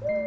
Woo!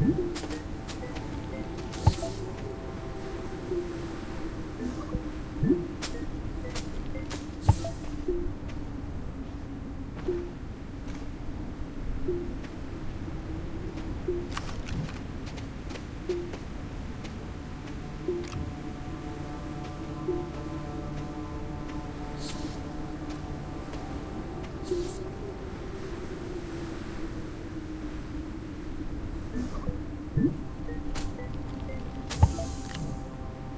Hum.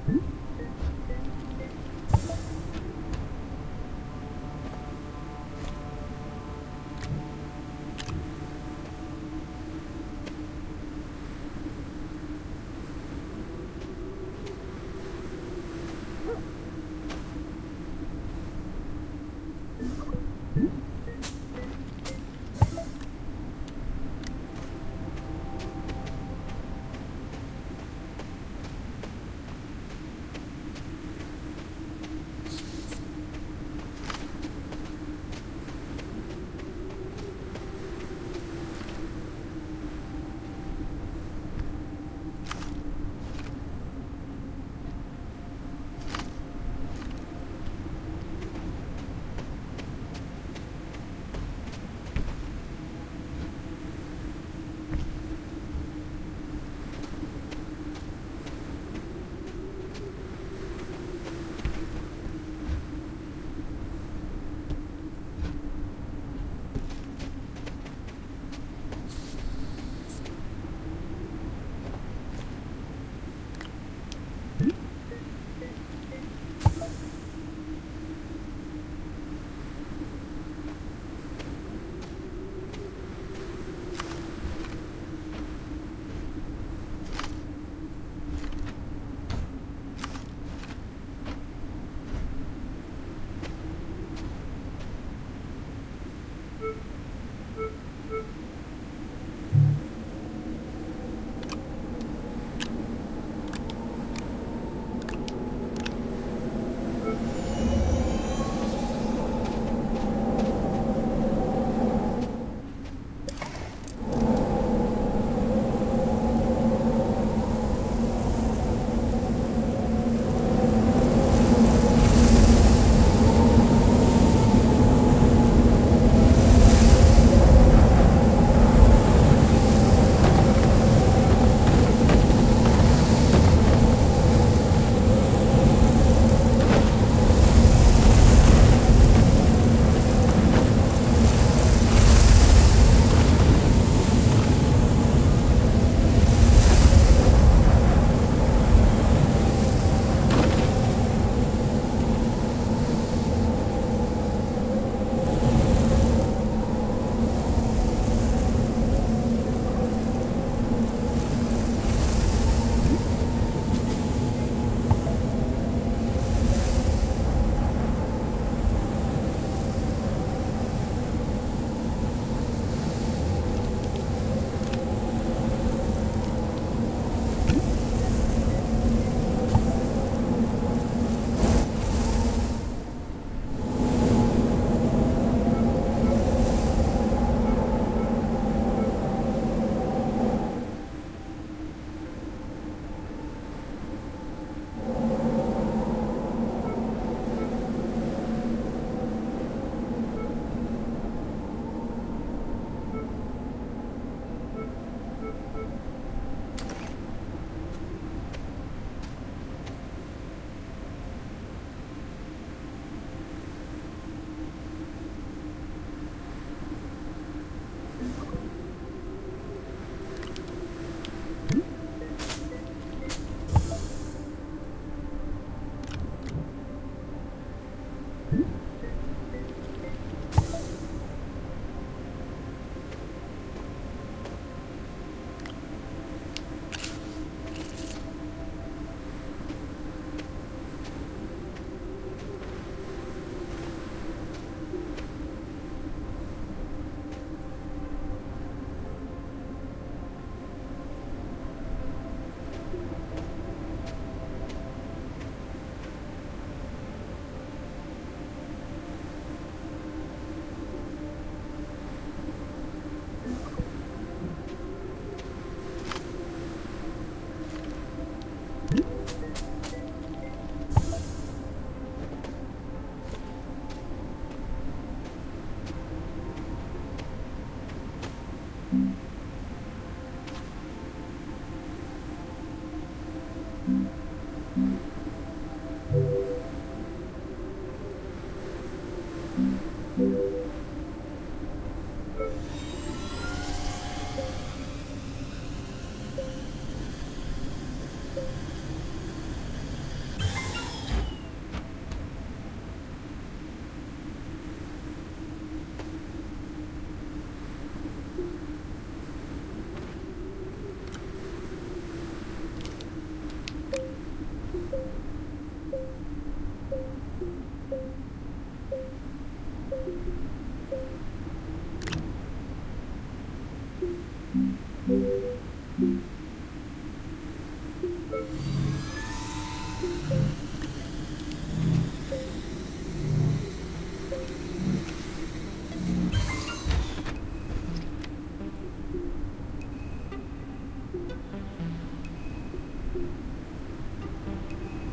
응?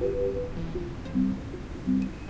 Thank you.